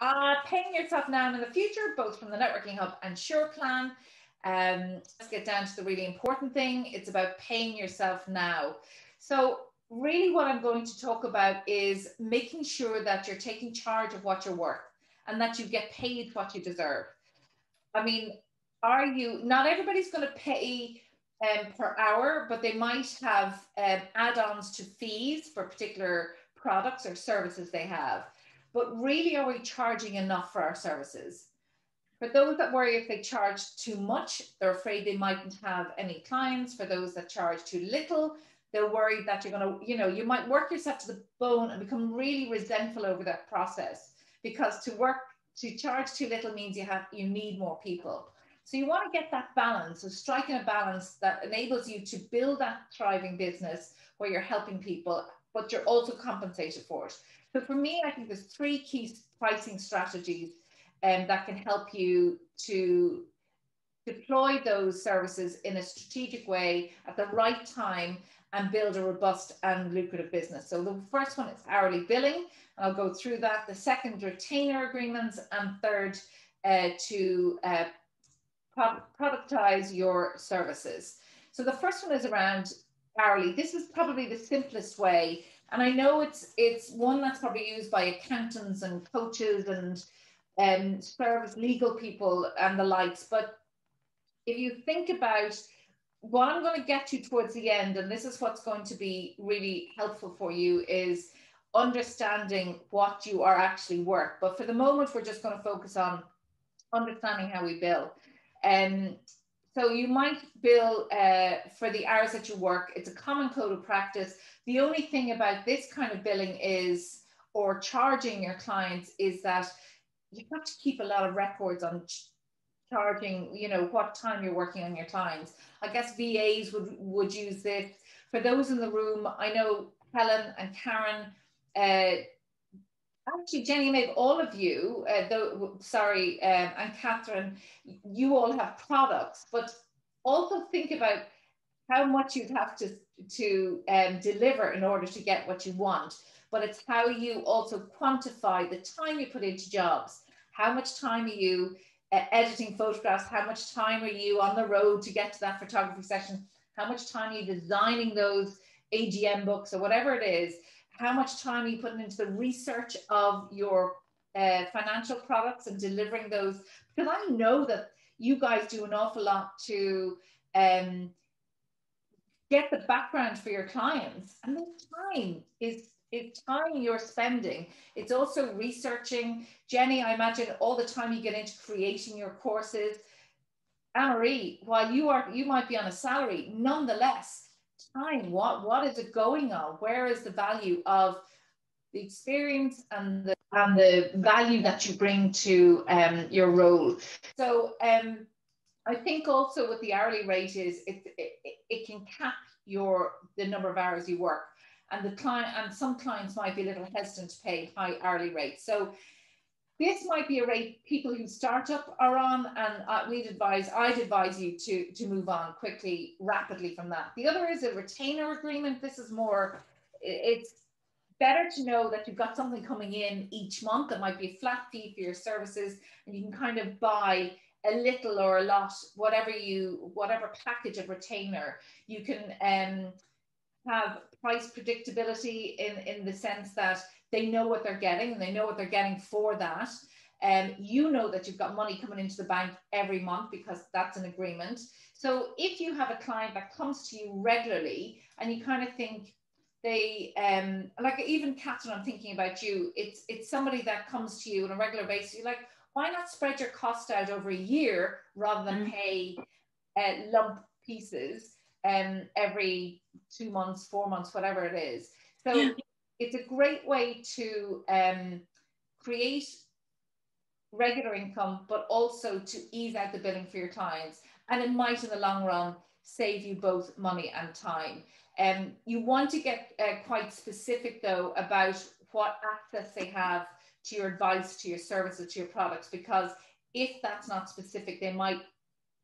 uh, paying yourself now and in the future, both from the Networking Hub and Shoreplan. Um, let's get down to the really important thing. It's about paying yourself now. So really what I'm going to talk about is making sure that you're taking charge of what you're worth and that you get paid what you deserve. I mean, are you, not everybody's going to pay um, per hour, but they might have um, add-ons to fees for particular products or services they have. But really, are we charging enough for our services? For those that worry if they charge too much, they're afraid they mightn't have any clients. For those that charge too little, they're worried that you're going to, you know, you might work yourself to the bone and become really resentful over that process because to work, to charge too little means you have, you need more people. So you want to get that balance of striking a balance that enables you to build that thriving business where you're helping people, but you're also compensated for it. So for me, I think there's three key pricing strategies um, that can help you to deploy those services in a strategic way at the right time and build a robust and lucrative business. So the first one is hourly billing, and I'll go through that. The second, retainer agreements, and third, uh, to uh, productize your services. So the first one is around hourly. This is probably the simplest way. And I know it's it's one that's probably used by accountants and coaches and um, service legal people and the likes. But if you think about what I'm going to get you towards the end, and this is what's going to be really helpful for you, is understanding what you are actually worth. But for the moment, we're just going to focus on understanding how we bill. Um, so you might bill uh, for the hours that you work. It's a common code of practice. The only thing about this kind of billing is, or charging your clients, is that you have to keep a lot of records on charging, you know, what time you're working on your times. I guess VAs would, would use this. For those in the room, I know Helen and Karen uh, actually, Jenny, maybe all of you, uh, though, sorry, um, and Catherine, you all have products, but also think about how much you'd have to, to um, deliver in order to get what you want. But it's how you also quantify the time you put into jobs. How much time are you uh, editing photographs? How much time are you on the road to get to that photography session? How much time are you designing those AGM books or whatever it is? How much time are you putting into the research of your uh, financial products and delivering those? Because I know that you guys do an awful lot to um, get the background for your clients, and the time is it's time you're spending. It's also researching. Jenny, I imagine all the time you get into creating your courses. Anne-Marie, while you are you might be on a salary, nonetheless, time? What what is it going on? Where is the value of the experience and the and the value that you bring to um, your role? So um, I think also with the hourly rate is it, it, it can cap your the number of hours you work and the client and some clients might be a little hesitant to pay high hourly rates. So this might be a rate people who start up are on, and uh, we'd advise, I'd advise you to, to move on quickly, rapidly from that. The other is a retainer agreement. This is more, it's better to know that you've got something coming in each month that might be a flat fee for your services, and you can kind of buy a little or a lot, whatever you, whatever package of retainer. You can um, have price predictability in, in the sense that they know what they're getting and they know what they're getting for that. And um, you know that you've got money coming into the bank every month because that's an agreement. So if you have a client that comes to you regularly and you kind of think they um like even Catherine, I'm thinking about you, it's it's somebody that comes to you on a regular basis. You're like, why not spread your cost out over a year rather than mm. pay uh, lump pieces um every two months, four months, whatever it is. So yeah it's a great way to um, create regular income, but also to ease out the billing for your clients. And it might, in the long run, save you both money and time. Um, you want to get uh, quite specific, though, about what access they have to your advice, to your services, to your products, because if that's not specific, they might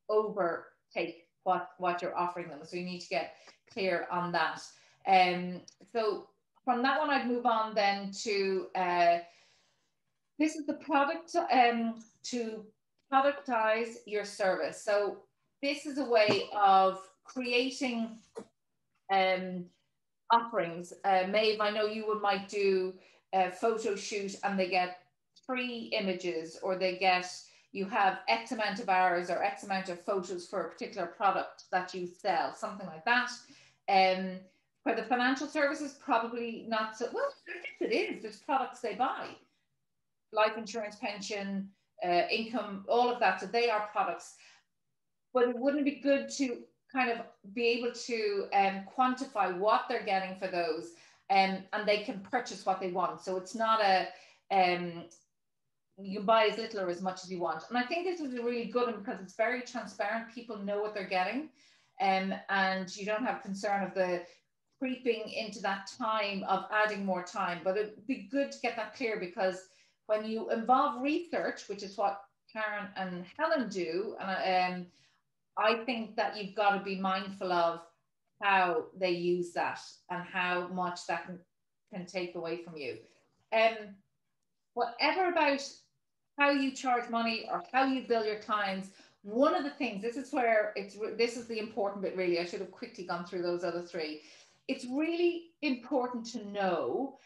overtake what, what you're offering them. So you need to get clear on that. Um, so from that one, I'd move on then to uh, this is the product um, to productize your service. So this is a way of creating um, offerings. Uh, Maeve, I know you might do a photo shoot and they get three images or they get you have X amount of hours or X amount of photos for a particular product that you sell, something like that. Um, for the financial services, probably not so well. it is. There's products they buy, life insurance, pension, uh, income, all of that. So they are products. But it wouldn't be good to kind of be able to um, quantify what they're getting for those, um, and they can purchase what they want. So it's not a um, you can buy as little or as much as you want. And I think this is a really good one because it's very transparent. People know what they're getting. Um, and you don't have concern of the creeping into that time of adding more time. But it'd be good to get that clear because when you involve research, which is what Karen and Helen do, and um, I think that you've got to be mindful of how they use that and how much that can, can take away from you. Um, whatever about how you charge money or how you bill your clients, one of the things, this is where it's, this is the important bit really, I should have quickly gone through those other three. It's really important to know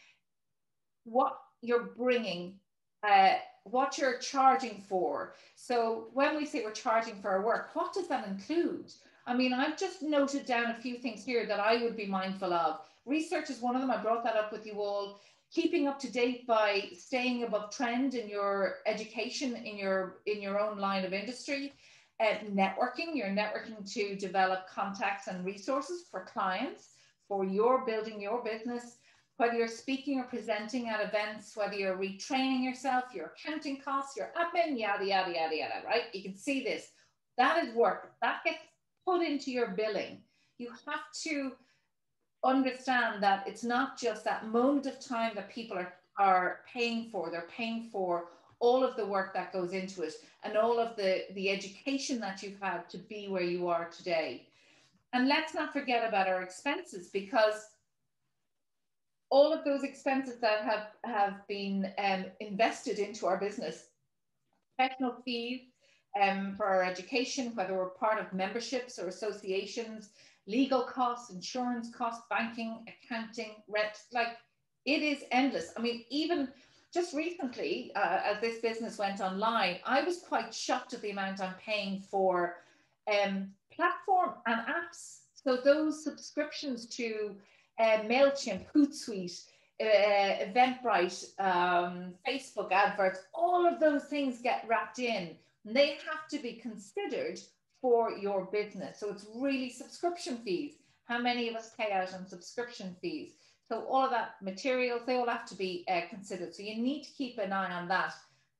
what you're bringing, uh, what you're charging for. So when we say we're charging for our work, what does that include? I mean, I've just noted down a few things here that I would be mindful of. Research is one of them. I brought that up with you all keeping up to date by staying above trend in your education in your in your own line of industry uh, networking you're networking to develop contacts and resources for clients for your building your business whether you're speaking or presenting at events whether you're retraining yourself your accounting costs your admin yada yada yada yada right? You can see this. That is work. That gets put into your billing. You have to understand that it's not just that moment of time that people are, are paying for, they're paying for all of the work that goes into it and all of the, the education that you've had to be where you are today. And let's not forget about our expenses because all of those expenses that have, have been um, invested into our business, professional fees um, for our education, whether we're part of memberships or associations, legal costs, insurance costs, banking, accounting, rent, like it is endless. I mean, even just recently, uh, as this business went online, I was quite shocked at the amount I'm paying for um, platform and apps. So those subscriptions to uh, MailChimp, Hootsuite, uh, Eventbrite, um, Facebook adverts, all of those things get wrapped in. They have to be considered for your business. So it's really subscription fees. How many of us pay out on subscription fees? So all of that materials, they all have to be uh, considered. So you need to keep an eye on that.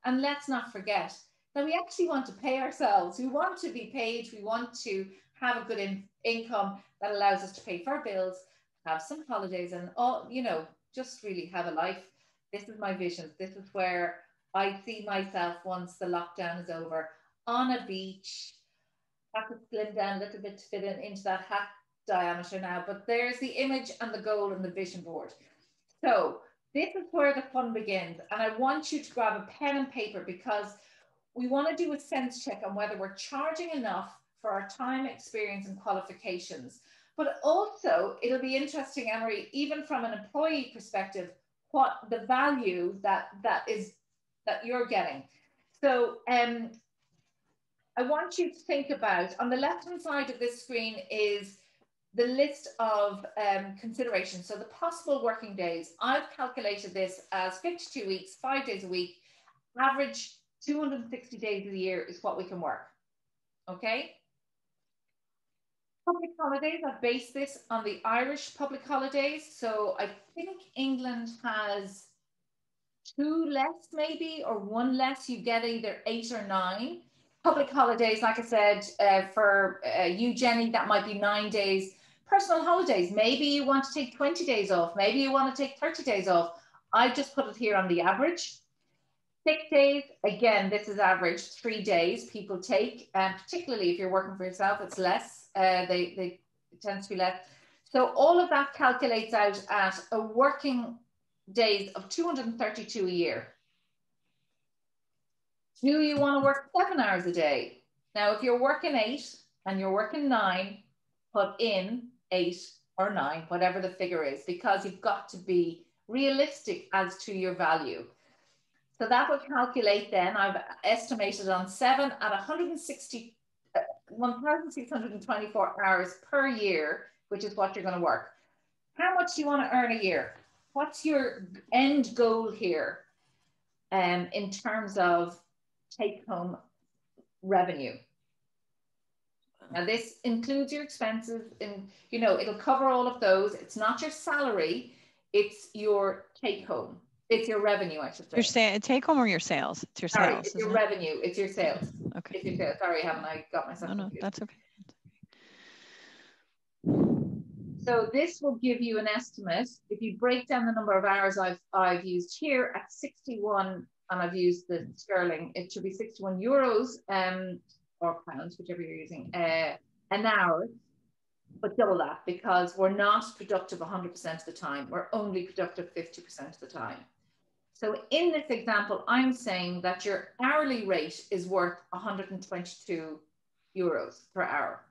And let's not forget that we actually want to pay ourselves. We want to be paid. We want to have a good in income that allows us to pay for our bills, have some holidays and all, you know, just really have a life. This is my vision. This is where I see myself once the lockdown is over on a beach have to slim down a little bit to fit in, into that hat diameter now, but there's the image and the goal and the vision board. So this is where the fun begins. And I want you to grab a pen and paper because we want to do a sense check on whether we're charging enough for our time, experience, and qualifications. But also, it'll be interesting, Emery, even from an employee perspective, what the value that that is that you're getting. So um, I want you to think about on the left hand side of this screen is the list of um, considerations. So the possible working days, I've calculated this as 52 weeks, five days a week, average 260 days of the year is what we can work. Okay. Public holidays, I've based this on the Irish public holidays. So I think England has two less maybe, or one less. You get either eight or nine public holidays, like I said, uh, for uh, you, Jenny, that might be nine days. Personal holidays, maybe you want to take 20 days off, maybe you want to take 30 days off. I just put it here on the average. Sick days, again, this is average, three days people take, and particularly if you're working for yourself, it's less. Uh, they, they it tends to be less. So all of that calculates out at a working days of 232 a year. Do you want to work seven hours a day? Now, if you're working eight and you're working nine, put in eight or nine, whatever the figure is, because you've got to be realistic as to your value. So that will calculate then, I've estimated on seven at 160, uh, 1,624 hours per year, which is what you're going to work. How much do you want to earn a year? What's your end goal here um, in terms of take home revenue? Now this includes your expenses and you know, it'll cover all of those. It's not your salary, it's your take home. It's your revenue, I should say. Your sa- take home or your sales? It's your Sorry, sales. it's your it? revenue. It's your sales. Okay. It's your sales. Sorry, haven't I got myself No, no, confused. that's okay. So this will give you an estimate. If you break down the number of hours I've I've used here at 61, and I've used the sterling, it should be 61 euros um, or pounds, whichever you're using, uh, an hour. But double that because we're not productive 100% of the time. We're only productive 50% of the time. So in this example, I'm saying that your hourly rate is worth 122 euros per hour.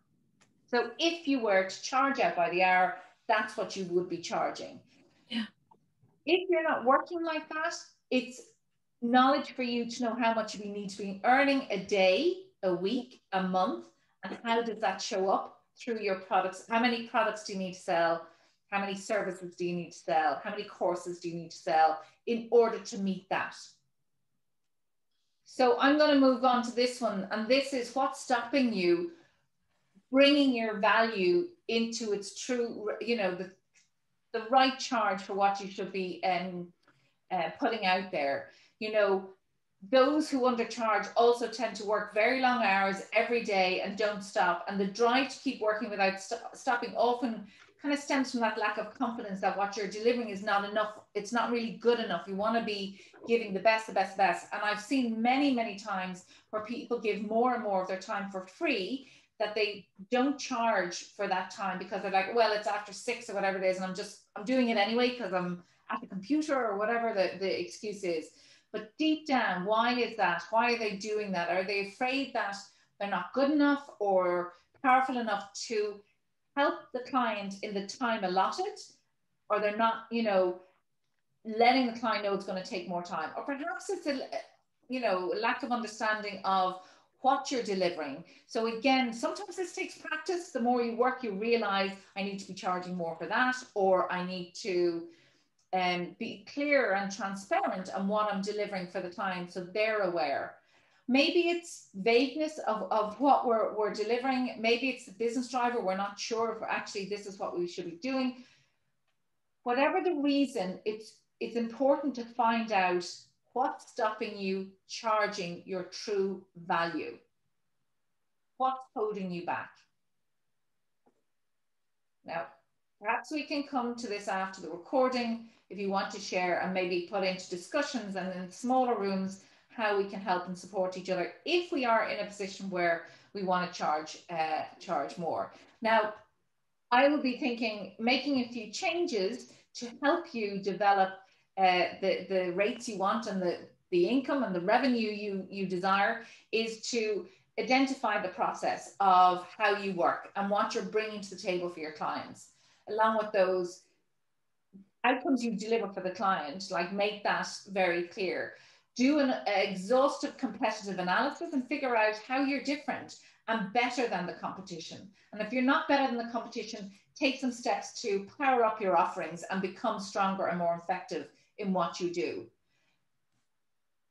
So if you were to charge out by the hour, that's what you would be charging. Yeah. If you're not working like that, it's knowledge for you to know how much you need to be earning a day, a week, a month, and how does that show up through your products? How many products do you need to sell? How many services do you need to sell? How many courses do you need to sell in order to meet that? So I'm going to move on to this one. And this is what's stopping you bringing your value into its true, you know, the, the right charge for what you should be um, uh, putting out there. You know, those who undercharge also tend to work very long hours every day and don't stop. And the drive to keep working without st stopping often kind of stems from that lack of confidence that what you're delivering is not enough. It's not really good enough. You want to be giving the best, the best, best. And I've seen many, many times where people give more and more of their time for free that they don't charge for that time because they're like, well, it's after six or whatever it is, and I'm just I'm doing it anyway because I'm at the computer or whatever the, the excuse is. But deep down, why is that? Why are they doing that? Are they afraid that they're not good enough or powerful enough to help the client in the time allotted? Or they're not, you know, letting the client know it's going to take more time. Or perhaps it's a, you know, lack of understanding of what you're delivering. So again, sometimes this takes practice. The more you work, you realize I need to be charging more for that, or I need to um, be clear and transparent on what I'm delivering for the client so they're aware. Maybe it's vagueness of, of what we're, we're delivering. Maybe it's the business driver. We're not sure if actually this is what we should be doing. Whatever the reason, it's, it's important to find out what's stopping you charging your true value. What's holding you back? Now, perhaps we can come to this after the recording if you want to share and maybe put into discussions and in smaller rooms how we can help and support each other if we are in a position where we want to charge uh, charge more. Now, I will be thinking making a few changes to help you develop uh, the the rates you want and the the income and the revenue you you desire is to identify the process of how you work and what you're bringing to the table for your clients along with those outcomes you deliver for the client, like make that very clear. Do an exhaustive competitive analysis and figure out how you're different and better than the competition. And if you're not better than the competition, take some steps to power up your offerings and become stronger and more effective in what you do.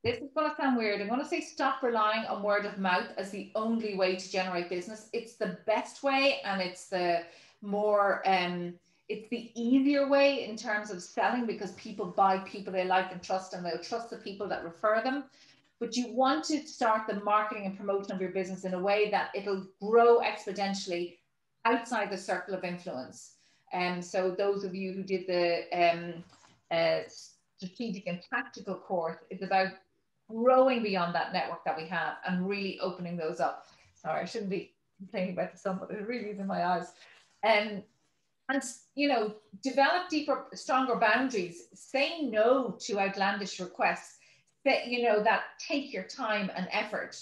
This is going to sound weird. I'm going to say stop relying on word of mouth as the only way to generate business. It's the best way and it's the more um, it's the easier way in terms of selling because people buy people they like and trust and they'll trust the people that refer them. But you want to start the marketing and promotion of your business in a way that it'll grow exponentially outside the circle of influence. And um, so those of you who did the um, uh, strategic and tactical course it's about growing beyond that network that we have and really opening those up. Sorry i shouldn't be complaining about the sun but it really is in my eyes. And um, and you know develop deeper stronger boundaries say no to outlandish requests that you know that take your time and effort.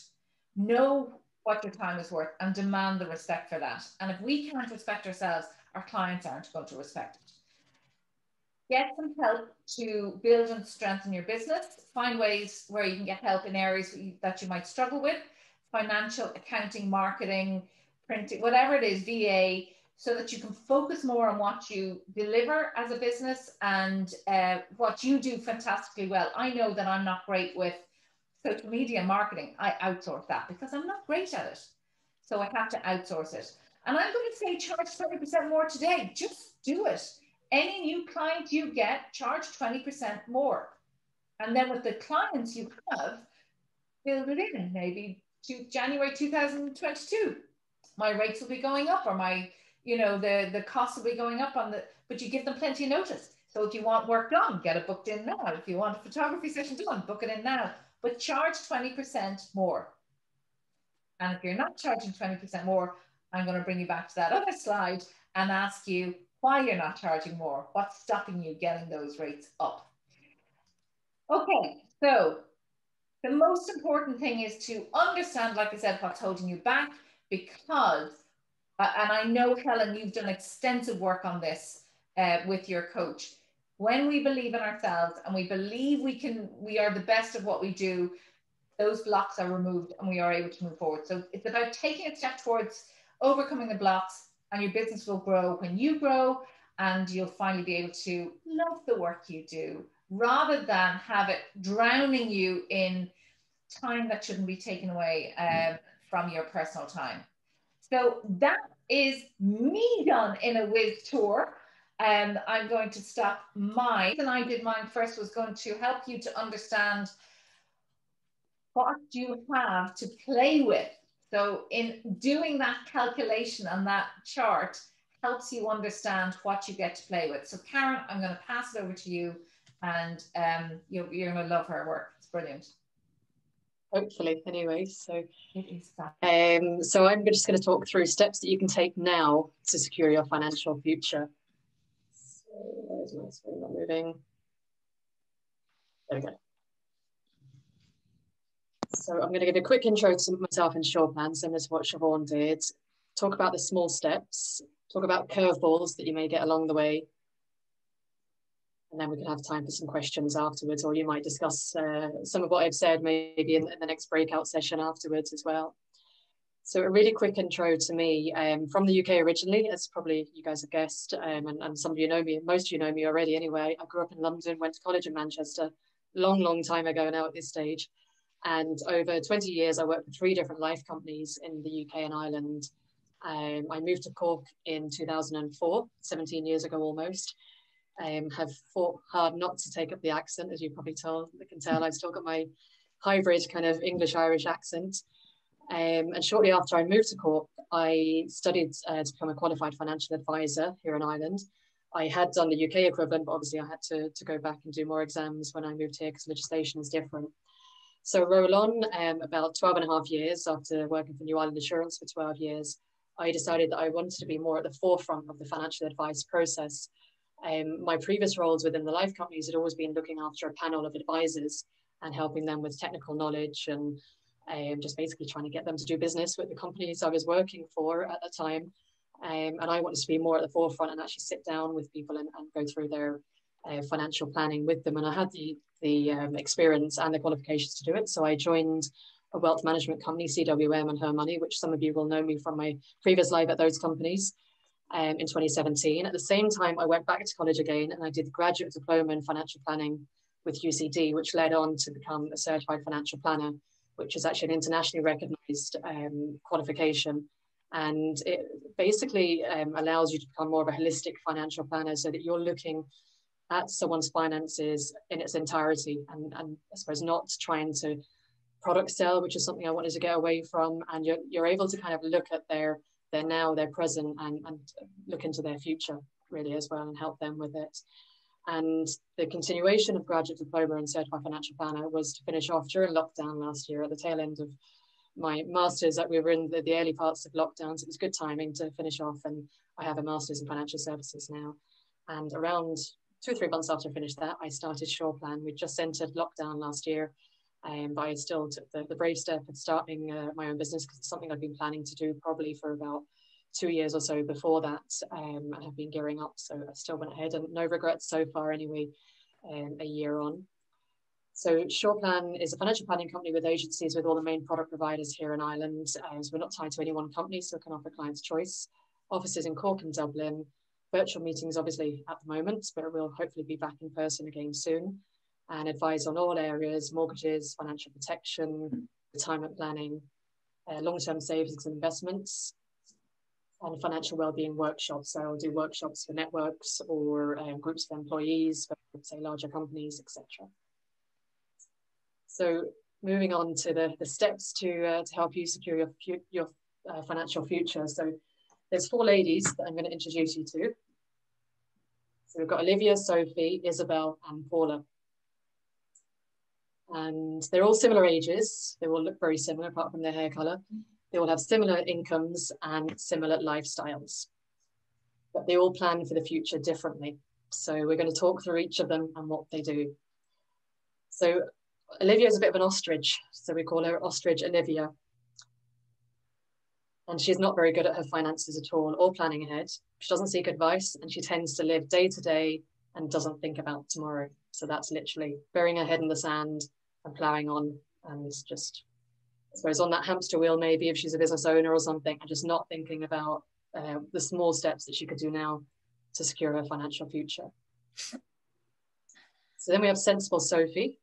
Know what your time is worth and demand the respect for that. And if we can't respect ourselves our clients aren't going to respect it. Get some help to build and strengthen your business. Find ways where you can get help in areas that you might struggle with. Financial accounting marketing printing whatever it is va so that you can focus more on what you deliver as a business and uh, what you do fantastically well. I know that I'm not great with social media marketing. I outsource that because I'm not great at it. So I have to outsource it. And I'm going to say charge 20% more today. Just do it. Any new client you get, charge 20% more. And then with the clients you have, build it in maybe to January 2022. My rates will be going up or my you know, the, the cost will be going up on the, but you give them plenty of notice. So if you want work done, get it booked in now. If you want a photography session done, book it in now, but charge 20% more. And if you're not charging 20% more, I'm going to bring you back to that other slide and ask you why you're not charging more. What's stopping you getting those rates up? Okay, so the most important thing is to understand, like I said, what's holding you back because uh, and I know, Helen, you've done extensive work on this uh, with your coach. When we believe in ourselves and we believe we can, we are the best of what we do, those blocks are removed and we are able to move forward. So it's about taking a step towards overcoming the blocks and your business will grow when you grow and you'll finally be able to love the work you do rather than have it drowning you in time that shouldn't be taken away um, from your personal time. So that is me done in a whiz tour. And I'm going to stop mine. And I did mine first was going to help you to understand what you have to play with. So in doing that calculation and that chart helps you understand what you get to play with. So Karen, I'm going to pass it over to you and um, you're, you're going to love her work. It's brilliant hopefully anyway so um, so i'm just going to talk through steps that you can take now to secure your financial future. So where's my screen not moving? There we go. So i'm going to give a quick intro to myself and Shoreplan similar to what Siobhan did. Talk about the small steps. Talk about curveballs that you may get along the way and then we can have time for some questions afterwards, or you might discuss uh, some of what I've said maybe in, in, the next breakout session afterwards as well. So a really quick intro to me um, from the UK originally, as probably you guys have guessed, um, and, and some of you know me, most of you know me already anyway. I grew up in London, went to college in Manchester, long, long time ago now at this stage. And over 20 years, I worked for three different life companies in the UK and Ireland. Um, I moved to Cork in 2004, 17 years ago almost um, have fought hard not to take up the accent, as you probably told. Can tell I've still got my hybrid kind of English Irish accent. Um, and shortly after I moved to Cork, I studied uh, to become a qualified financial advisor here in Ireland. I had done the UK equivalent, but obviously I had to, to go back and do more exams when I moved here because legislation is different. So roll on um, about 12 and a half years after working for New Ireland Insurance for 12 years, I decided that I wanted to be more at the forefront of the financial advice process um, my previous roles within the life companies had always been looking after a panel of advisors and helping them with technical knowledge and um, just basically trying to get them to do business with the companies I was working for at the time. Um, and I wanted to be more at the forefront and actually sit down with people and, and go through their uh, financial planning with them. And I had the, the um, experience and the qualifications to do it. So I joined a wealth management company, CWM and Her Money, which some of you will know me from my previous life at those companies um, in 2017. At the same time, I went back to college again and I did the graduate diploma in financial planning with UCD, which led on to become a certified financial planner, which is actually an internationally recognized um, qualification. And it basically um, allows you to become more of a holistic financial planner so that you're looking at someone's finances in its entirety and, and I suppose not trying to product sell, which is something I wanted to get away from. And you're, you're able to kind of look at their their now, their present, and, and look into their future really as well and help them with it. And the continuation of graduate diploma and certified financial planner was to finish off during lockdown last year at the tail end of my master's that we were in the, the early parts of lockdown. So it was good timing to finish off. And I have a master's in financial services now. And around two or three months after I finished that, I started Shoreplan. We just entered lockdown last year. Um, but I still took the, the brave step of starting uh, my own business because it's something I've been planning to do probably for about two years or so before that um, and have been gearing up. So I still went ahead and no regrets so far anyway, um, a year on. So Shoreplan is a financial planning company with agencies with all the main product providers here in Ireland. Uh, so we're not tied to any one company, so we can offer clients choice. Offices in Cork and Dublin, virtual meetings obviously at the moment, but we'll hopefully be back in person again soon and advise on all areas, mortgages, financial protection, retirement planning, uh, long-term savings and investments, and financial well-being workshops. So I'll do workshops for networks or um, groups of employees for say larger companies, etc. So moving on to the, the steps to, uh, to help you secure your, your uh, financial future. So there's four ladies that I'm going to introduce you to. So we've got Olivia, Sophie, Isabel, and Paula. And they're all similar ages. They all look very similar apart from their hair color. They all have similar incomes and similar lifestyles. But they all plan for the future differently. So we're going to talk through each of them and what they do. So Olivia is a bit of an ostrich. So we call her Ostrich Olivia and she's not very good at her finances at all or planning ahead. She doesn't seek advice and she tends to live day to day and doesn't think about tomorrow. So that's literally burying her head in the sand and ploughing on and just, I suppose, on that hamster wheel, maybe if she's a business owner or something, and just not thinking about uh, the small steps that she could do now to secure her financial future. So then we have Sensible Sophie.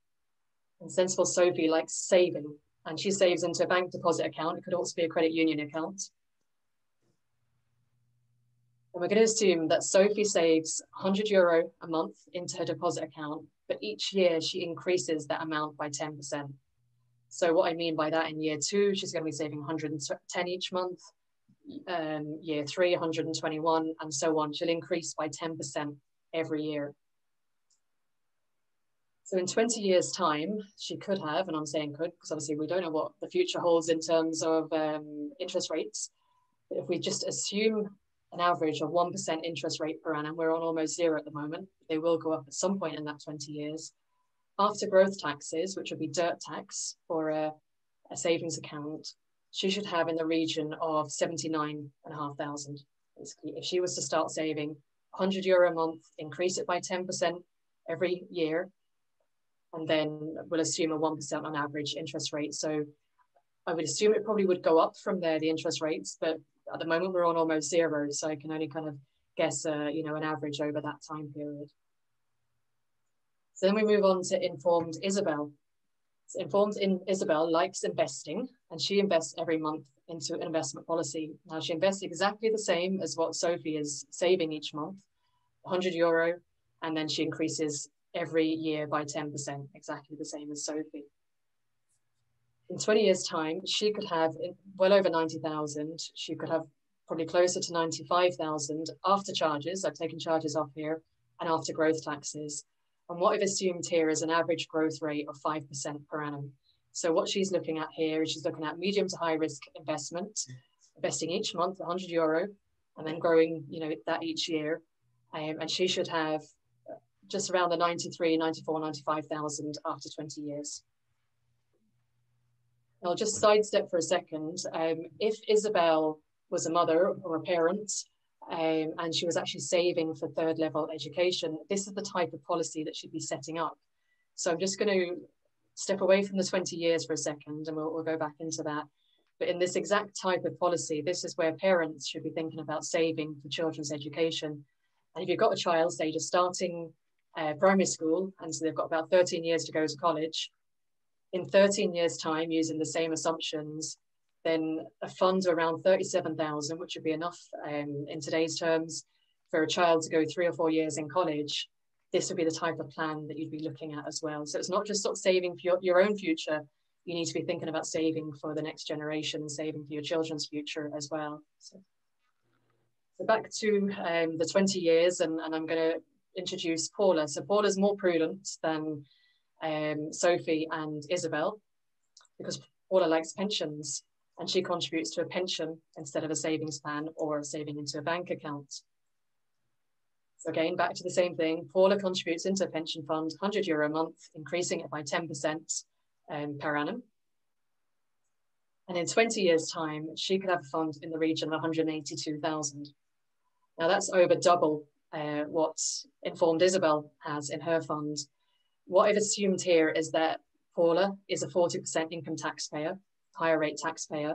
And Sensible Sophie likes saving and she saves into a bank deposit account. It could also be a credit union account. And we're going to assume that Sophie saves 100 euro a month into her deposit account, but each year she increases that amount by 10%. So what I mean by that in year two, she's going to be saving 110 each month. Um, year three, 121, and so on. She'll increase by 10% every year. So in 20 years' time, she could have, and I'm saying could, because obviously we don't know what the future holds in terms of um, interest rates. But if we just assume an average of 1% interest rate per annum, we're on almost zero at the moment. They will go up at some point in that 20 years. After growth taxes, which would be DIRT tax for a, a savings account, she should have in the region of 79,500. Basically, if she was to start saving 100 euro a month, increase it by 10% every year, and then we'll assume a 1% on average interest rate. So I would assume it probably would go up from there, the interest rates, but at the moment we're on almost zero. So I can only kind of guess, uh, you know, an average over that time period. So then we move on to informed Isabel. So informed in Isabel likes investing and she invests every month into an investment policy. Now she invests exactly the same as what Sophie is saving each month, 100 euro, and then she increases every year by 10%, exactly the same as Sophie. In 20 years' time, she could have well over 90,000. She could have probably closer to 95,000 after charges. I've taken charges off here and after growth taxes. And what I've assumed here is an average growth rate of 5% per annum. So what she's looking at here is she's looking at medium to high risk investment, investing each month 100 euro and then growing, you know, that each year. Um, and she should have just around the 93, 94, 95,000 after 20 years. I'll just sidestep for a second. Um, if Isabel was a mother or a parent um, and she was actually saving for third level education, this is the type of policy that she'd be setting up. So I'm just going to step away from the 20 years for a second and we'll, we'll go back into that. But in this exact type of policy, this is where parents should be thinking about saving for children's education. And if you've got a child, say just starting uh, primary school, and so they've got about 13 years to go to college. In 13 years' time, using the same assumptions, then a fund around 37,000, which would be enough um, in today's terms for a child to go three or four years in college, this would be the type of plan that you'd be looking at as well. So it's not just sort of saving for your, your own future, you need to be thinking about saving for the next generation, saving for your children's future as well. So, so back to um, the 20 years, and, and I'm going to introduce Paula. So Paula's more prudent than um, Sophie and Isabel because Paula likes pensions and she contributes to a pension instead of a savings plan or saving into a bank account. So again, back to the same thing. Paula contributes into a pension fund, 100 euro a month, increasing it by 10%. um, per annum. And in 20 years' time, she could have a fund in the region of 182,000. Now that's over double uh, what Informed Isabel has in her fund. What I've assumed here is that Paula is a 40% income taxpayer, higher rate taxpayer.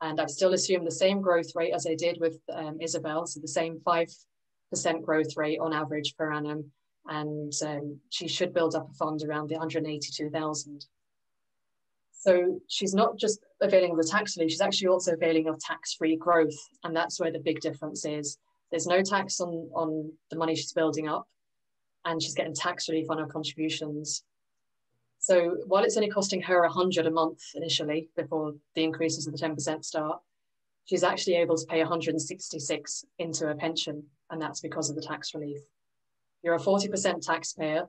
And I've still assumed the same growth rate as I did with um, Isabel, so the same 5% growth rate on average per annum. And um, she should build up a fund around the 182,000. So she's not just availing of the tax relief, she's actually also availing of tax-free growth. And that's where the big difference is. There's no tax on, on the money she's building up, and she's getting tax relief on her contributions. So while it's only costing her 100 a month initially before the increases of the 10% start, she's actually able to pay 166 into her pension, and that's because of the tax relief. You're a 40% taxpayer,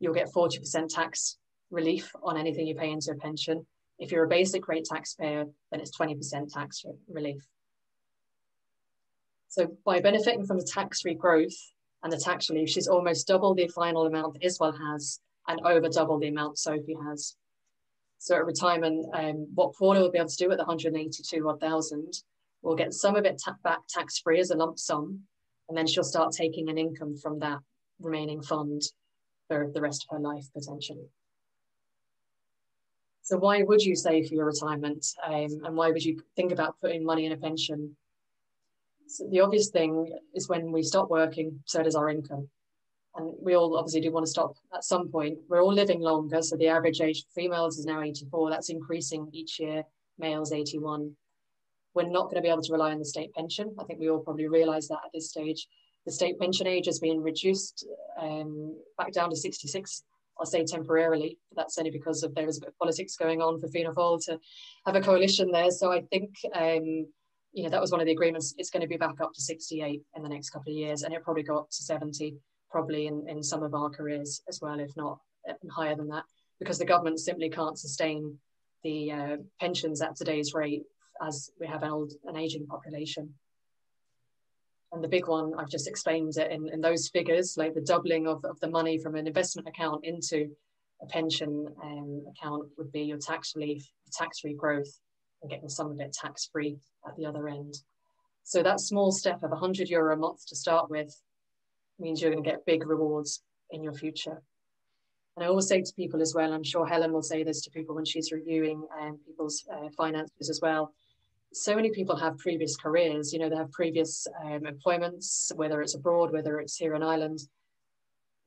you'll get 40% tax relief on anything you pay into a pension. If you're a basic rate taxpayer, then it's 20% tax relief. So by benefiting from the tax-free growth and tax relief, she's almost double the final amount that Isabel has and over double the amount Sophie has. So at retirement, um, what Paula will be able to do at the 182 odd thousand, will get some of it ta back tax-free as a lump sum, and then she'll start taking an income from that remaining fund for the rest of her life potentially. So why would you save for your retirement? Um, and why would you think about putting money in a pension? So the obvious thing is when we stop working, so does our income. And we all obviously do want to stop at some point. We're all living longer. So the average age for females is now 84. That's increasing each year. Males 81. We're not going to be able to rely on the state pension. I think we all probably realize that at this stage. The state pension age has been reduced um, back down to 66 I'll say temporarily. but That's only because of there was a bit of politics going on for Fianna Fáil to have a coalition there. So I think um, you know that was one of the agreements. It's going to be back up to 68 in the next couple of years, and it'll probably go up to 70 probably in, in some of our careers as well, if not uh, higher than that, because the government simply can't sustain the uh, pensions at today's rate as we have an old an aging population. And the big one, I've just explained it in, in those figures, like the doubling of, of the money from an investment account into a pension um, account would be your tax relief, tax-free growth, and getting some of it tax-free at the other end. So that small step of 100 euro a month to start with means you're going to get big rewards in your future. And I always say to people as well, I'm sure Helen will say this to people when she's reviewing um, people's uh, finances as well, so many people have previous careers, you know, they have previous um, employments, whether it's abroad, whether it's here in Ireland.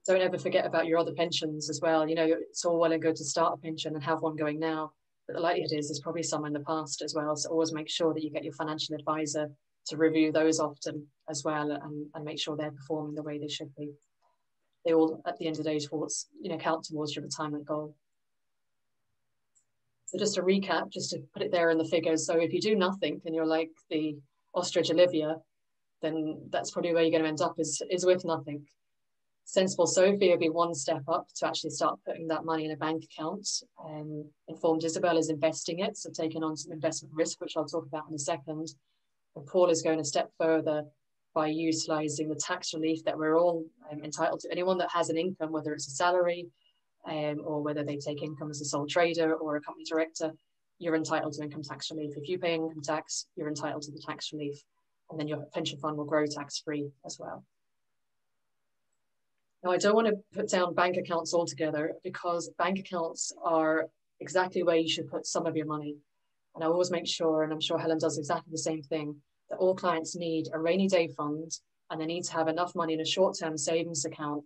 Don't ever forget about your other pensions as well. You know, it's all well and good to start a pension and have one going now, but the likelihood is there's probably some in the past as well. So always make sure that you get your financial advisor to review those often as well and, and make sure they're performing the way they should be. They all, at the end of the day, towards, you know, count towards your retirement goal. So just to recap, just to put it there in the figures. So if you do nothing and you're like the ostrich Olivia, then that's probably where you're going to end up is, is with nothing. Sensible Sophie will be one step up to actually start putting that money in a bank account. Um, Informed Isabel is investing it, so taking on some investment risk, which I'll talk about in a second. And Paul is going a step further by utilizing the tax relief that we're all um, entitled to. Anyone that has an income, whether it's a salary, um, or whether they take income as a sole trader or a company director, you're entitled to income tax relief. If you pay income tax, you're entitled to the tax relief, and then your pension fund will grow tax free as well. Now, I don't want to put down bank accounts altogether because bank accounts are exactly where you should put some of your money. And I always make sure, and I'm sure Helen does exactly the same thing, that all clients need a rainy day fund and they need to have enough money in a short term savings account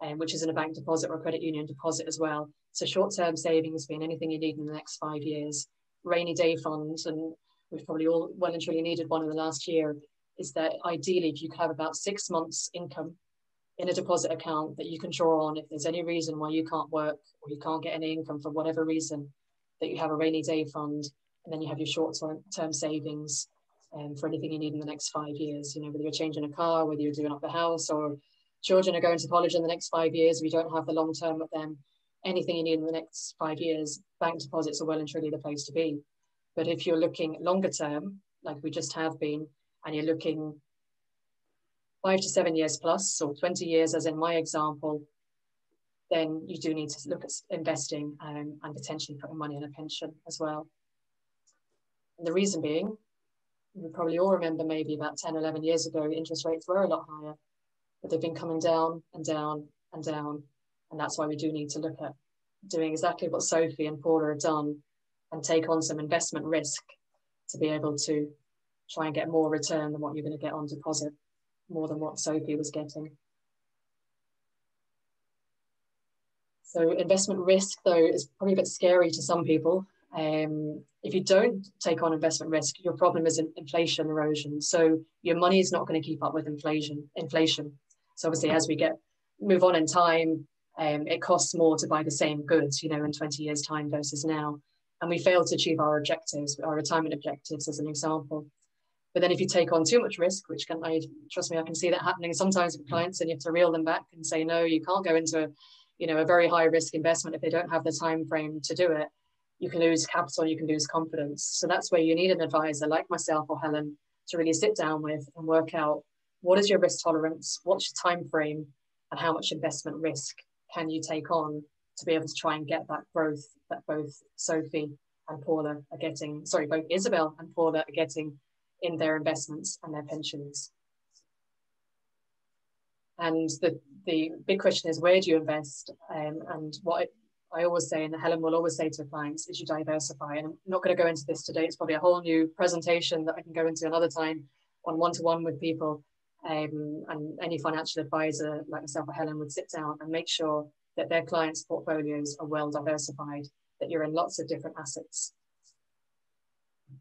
um, which is in a bank deposit or a credit union deposit as well. So short-term savings being anything you need in the next five years. Rainy day funds, and we've probably all well and truly needed one in the last year, is that ideally if you could have about six months income in a deposit account that you can draw on if there's any reason why you can't work or you can't get any income for whatever reason, that you have a rainy day fund and then you have your short-term savings um, for anything you need in the next five years. You know, whether you're changing a car, whether you're doing up the house or children are going to college in the next five years, we don't have the long term with them, anything you need in the next five years, bank deposits are well and truly the place to be. But if you're looking longer term, like we just have been, and you're looking five to seven years plus, or 20 years, as in my example, then you do need to look at investing um, and potentially putting money in a pension as well. And the reason being, you probably all remember maybe about 10, 11 years ago, interest rates were a lot higher, but they've been coming down and down and down. And that's why we do need to look at doing exactly what Sophie and Paula have done and take on some investment risk to be able to try and get more return than what you're going to get on deposit, more than what Sophie was getting. So investment risk, though, is probably a bit scary to some people. Um, if you don't take on investment risk, your problem is inflation erosion. So your money is not going to keep up with inflation. Inflation. So obviously, as we get move on in time, um, it costs more to buy the same goods, you know, in 20 years' time versus now. And we fail to achieve our objectives, our retirement objectives, as an example. But then if you take on too much risk, which can I trust me, I can see that happening sometimes with clients, and you have to reel them back and say, no, you can't go into a, you know, a very high risk investment if they don't have the time frame to do it. You can lose capital, you can lose confidence. So that's where you need an advisor like myself or Helen to really sit down with and work out what is your risk tolerance, what's your time frame, and how much investment risk can you take on to be able to try and get that growth that both Sophie and Paula are getting, sorry, both Isabel and Paula are getting in their investments and their pensions. And the, the big question is where do you invest? Um, and what I always say, and Helen will always say to clients, is you diversify. And I'm not going to go into this today. It's probably a whole new presentation that I can go into another time on one to one with people. Um, and any financial advisor like myself or Helen would sit down and make sure that their clients' portfolios are well diversified, that you're in lots of different assets.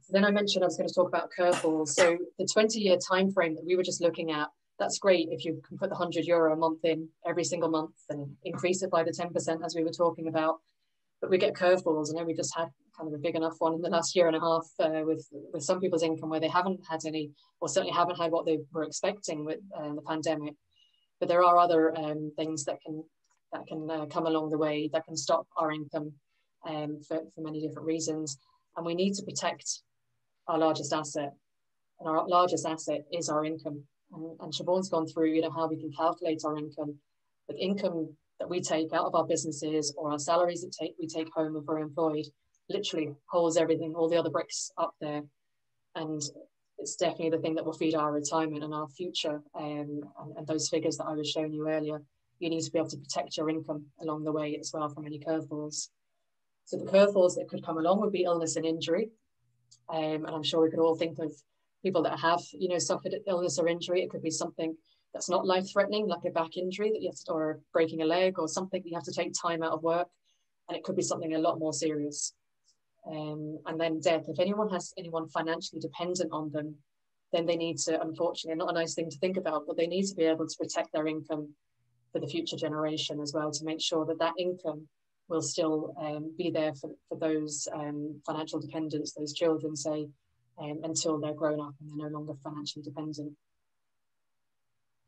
Then I mentioned I was going to talk about curveballs. So the 20-year time frame that we were just looking at, that's great if you can put the 100 euro a month in every single month and increase it by the 10% as we were talking about. But we get curveballs, and then we just had kind of a big enough one in the last year and a half uh, with with some people's income where they haven't had any, or certainly haven't had what they were expecting with uh, the pandemic. But there are other um, things that can that can uh, come along the way that can stop our income um, for, for many different reasons. And we need to protect our largest asset. And our largest asset is our income. And, and Siobhan's gone through, you know, how we can calculate our income. But income that we take out of our businesses or our salaries that take, we take home if we're employed literally holds everything, all the other bricks up there. And it's definitely the thing that will feed our retirement and our future. Um, and, and those figures that I was showing you earlier you need to be able to protect your income along the way as well from any curveballs. So the curveballs that could come along would be illness and injury. Um, and I'm sure we could all think of people that have, you know, suffered illness or injury. It could be something that's not life-threatening, like a back injury that you have to, or breaking a leg, or something you have to take time out of work. And it could be something a lot more serious. Um, and then death. If anyone has anyone financially dependent on them, then they need to, unfortunately, not a nice thing to think about, but they need to be able to protect their income for the future generation as well to make sure that that income will still um, be there for, for those um, financial dependents, those children, say, um, until they're grown up and they're no longer financially dependent.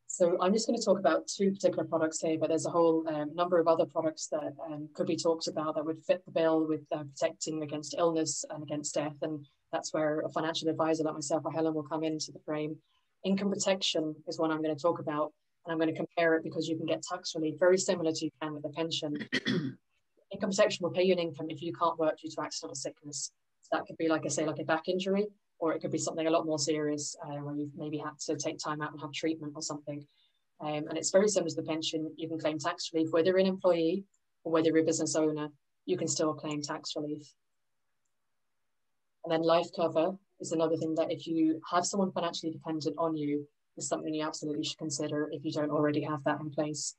So I'm just going to talk about two particular products here, but there's a whole um, number of other products that um, could be talked about that would fit the bill with uh, protecting against illness and against death. And that's where a financial advisor like myself or Helen will come into the frame. Income protection is one I'm going to talk about and I'm going to compare it because you can get tax relief very similar to you can with a pension. Income protection will pay you an income if you can't work due to accident or sickness. So that could be, like I say, like a back injury, or it could be something a lot more serious uh, where you've maybe had to take time out and have treatment or something. Um, and it's very similar to the pension. You can claim tax relief whether you're an employee or whether you're a business owner. You can still claim tax relief. And then life cover is another thing that if you have someone financially dependent on you, is something you absolutely should consider if you don't already have that in place.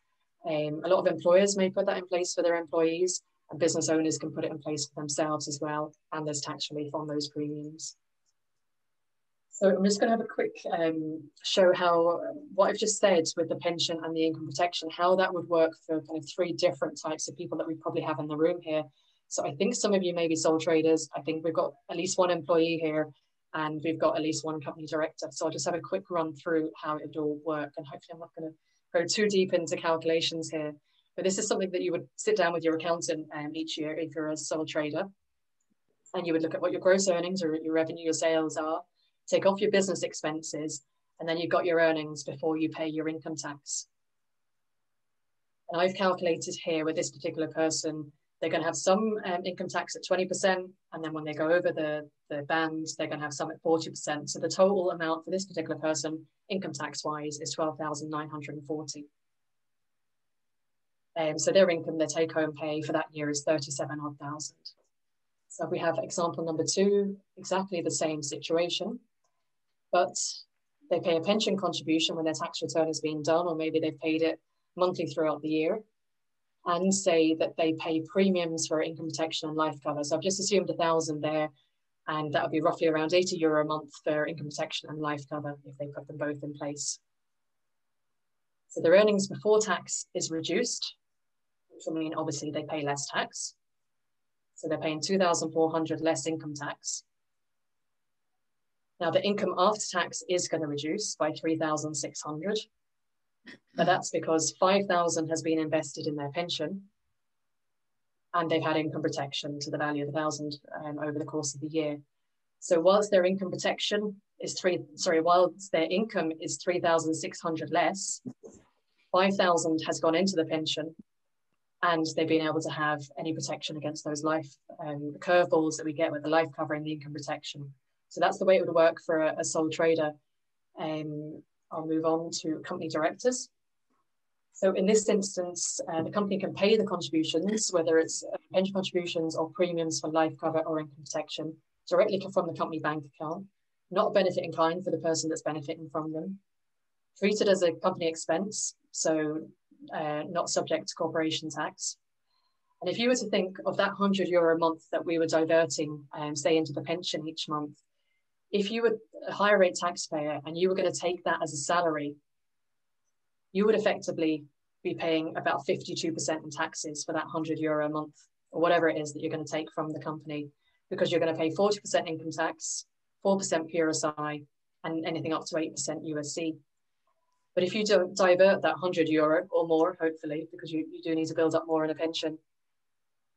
Um, a lot of employers may put that in place for their employees, and business owners can put it in place for themselves as well. And there's tax relief on those premiums. So I'm just going to have a quick um, show how what I've just said with the pension and the income protection, how that would work for kind of three different types of people that we probably have in the room here. So I think some of you may be sole traders. I think we've got at least one employee here and we've got at least one company director. So I'll just have a quick run through how it would all work. And hopefully I'm not going to go too deep into calculations here. But this is something that you would sit down with your accountant um, each year if you're a sole trader. And you would look at what your gross earnings or your revenue, your sales are, take off your business expenses, and then you've got your earnings before you pay your income tax. And I've calculated here with this particular person, they're going to have some um, income tax at 20%. And then when they go over the, the bands, they're going to have some at 40%. So the total amount for this particular person, income tax wise, is 12,940. Um, so their income, their take home pay for that year is 37 odd thousand. So we have example number two, exactly the same situation, but they pay a pension contribution when their tax return has been done, or maybe they've paid it monthly throughout the year, and say that they pay premiums for income protection and life cover. So I've just assumed a thousand there, and that would be roughly around 80 euro a month for income protection and life cover if they put them both in place. So their earnings before tax is reduced, which will mean obviously they pay less tax. So they're paying 2,400 less income tax. Now the income after tax is going to reduce by 3,600, but that's because 5,000 has been invested in their pension and they've had income protection to the value of a thousand um, over the course of the year. So whilst their income protection is three, sorry, whilst their income is 3,600 less, 5,000 has gone into the pension and they've been able to have any protection against those life um, curveballs that we get with the life cover and the income protection. So that's the way it would work for a, a sole trader. Um, I'll move on to company directors. So in this instance, uh, the company can pay the contributions, whether it's uh, pension contributions or premiums for life cover or income protection, directly from the company bank account, not a benefit in kind for the person that's benefiting from them. Treated as a company expense, so uh, not subject to corporation tax. And if you were to think of that 100 euro a month that we were diverting, um, say, into the pension each month, if you were a higher rate taxpayer and you were going to take that as a salary, you would effectively be paying about 52% in taxes for that 100 euro a month or whatever it is that you're going to take from the company because you're going to pay 40% income tax, 4% PRSI, and anything up to 8% USC. But if you don't divert that 100 euro or more, hopefully, because you, you do need to build up more in a pension,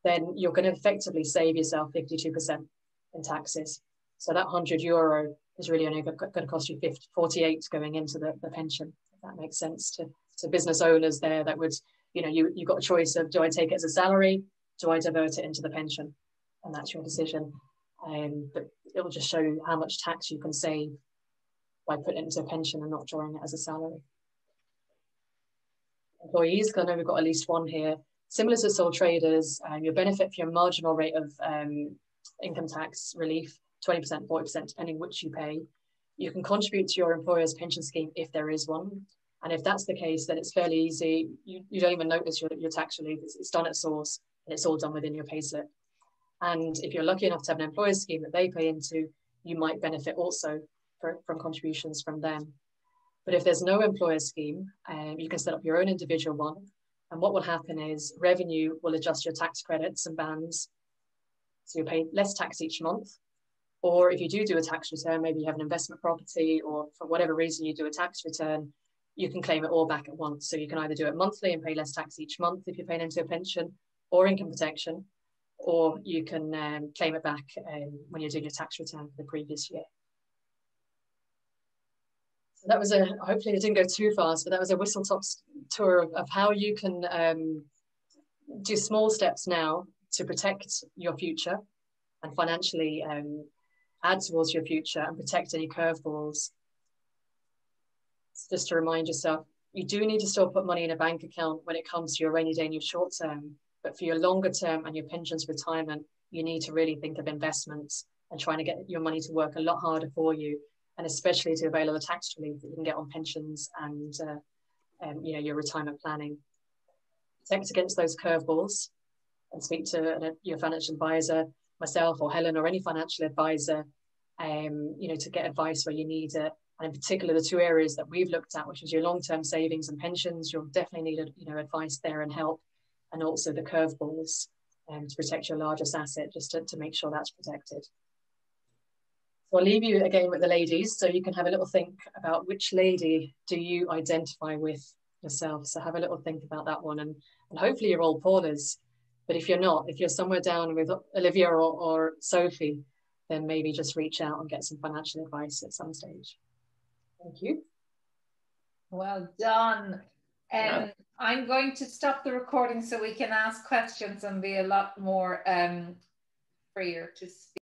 then you're going to effectively save yourself 52% in taxes. So that 100 euro is really only going to cost you 50, 48 going into the, the pension, if that makes sense to, to business owners there that would, you know, you, you've got a choice of do I take it as a salary? Do I divert it into the pension? And that's your decision. Um, but it will just show you how much tax you can save by putting it into a pension and not drawing it as a salary. Employees, I know we've got at least one here, similar to sole traders, um, you benefit from your marginal rate of um, income tax relief, 20%, 40%, depending which you pay. You can contribute to your employer's pension scheme if there is one. And if that's the case, then it's fairly easy. You, you don't even notice your, your tax relief. It's, it's done at source and it's all done within your payslip. And if you're lucky enough to have an employer's scheme that they pay into, you might benefit also for, from contributions from them. But if there's no employer scheme, um, you can set up your own individual one. And what will happen is revenue will adjust your tax credits and bands. So you pay less tax each month. Or if you do do a tax return, maybe you have an investment property, or for whatever reason you do a tax return, you can claim it all back at once. So you can either do it monthly and pay less tax each month if you're paying into a pension or income protection, or you can um, claim it back um, when you're doing your tax return for the previous year. So that was a, hopefully it didn't go too fast, but that was a whistle top tour of, of how you can um, do small steps now to protect your future and financially um, add towards your future and protect any curveballs. So just to remind yourself, you do need to still put money in a bank account when it comes to your rainy day and your short term. But for your longer term and your pensions retirement, you need to really think of investments and trying to get your money to work a lot harder for you and especially to avail of the tax relief that you can get on pensions and uh, um, you know your retirement planning. Protect against those curveballs and speak to your financial advisor, myself or Helen or any financial advisor, um, you know, to get advice where you need it. And in particular, the two areas that we've looked at, which is your long-term savings and pensions, you'll definitely need, you know, advice there and help, and also the curveballs um, to protect your largest asset, just to, to make sure that's protected. So I'll leave you again with the ladies so you can have a little think about which lady do you identify with yourself. So have a little think about that one and, and hopefully you're all Paulas. But if you're not, if you're somewhere down with Olivia or, or Sophie, then maybe just reach out and get some financial advice at some stage. Thank you. Well done. Um, I'm going to stop the recording so we can ask questions and be a lot more um, freer to speak.